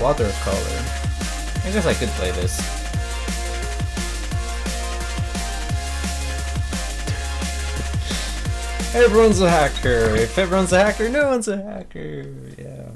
Watercolor. I guess I could play this. Everyone's a hacker. If everyone's a hacker, no one's a hacker. Yeah.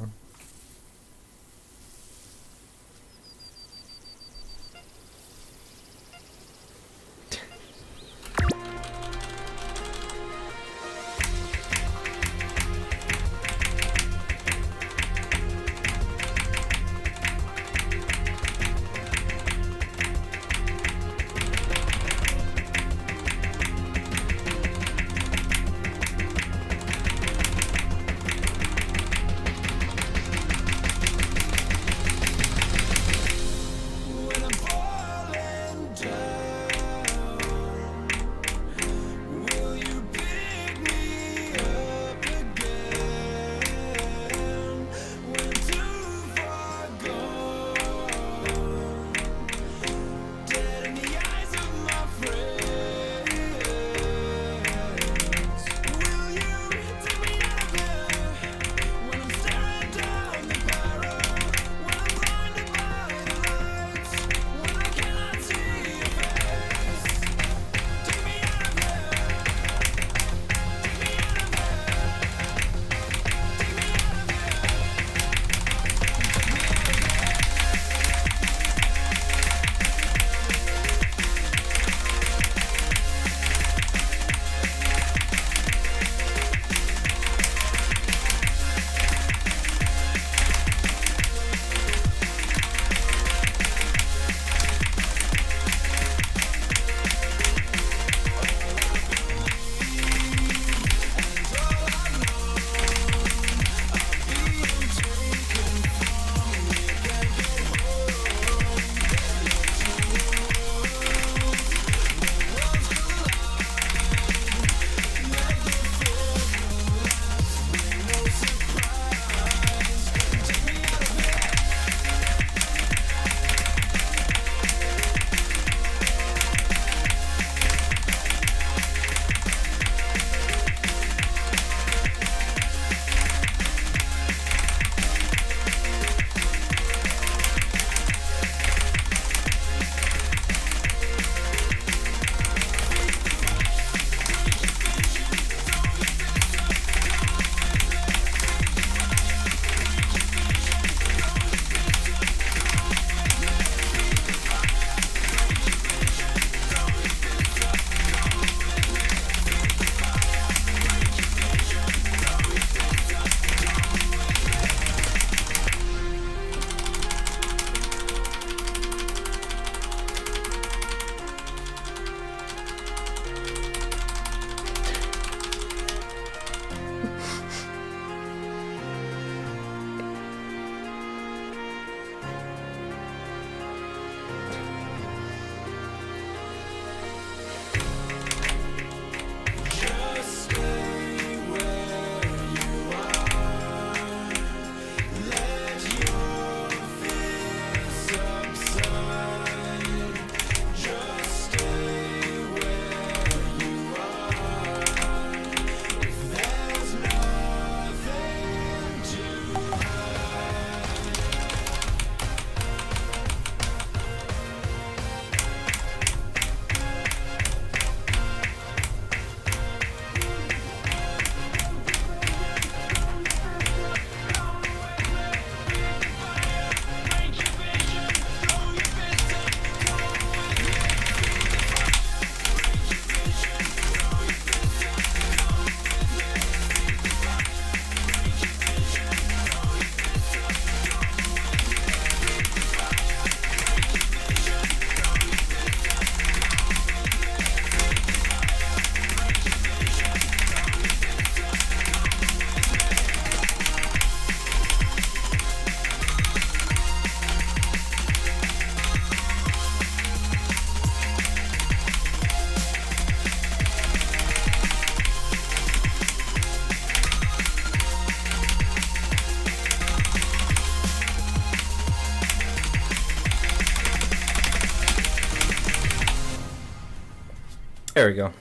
There we go.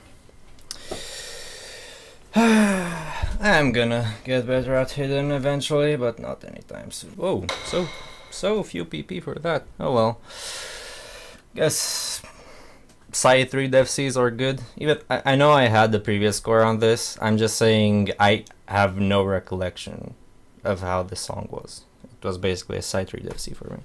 I'm gonna get better at hidden eventually, but not anytime soon. Whoa, so so few PP for that. Oh well. Guess sightread FCs are good. Even I, I know I had the previous score on this. I'm just saying I have no recollection of how this song was. It was basically a sightread FC for me.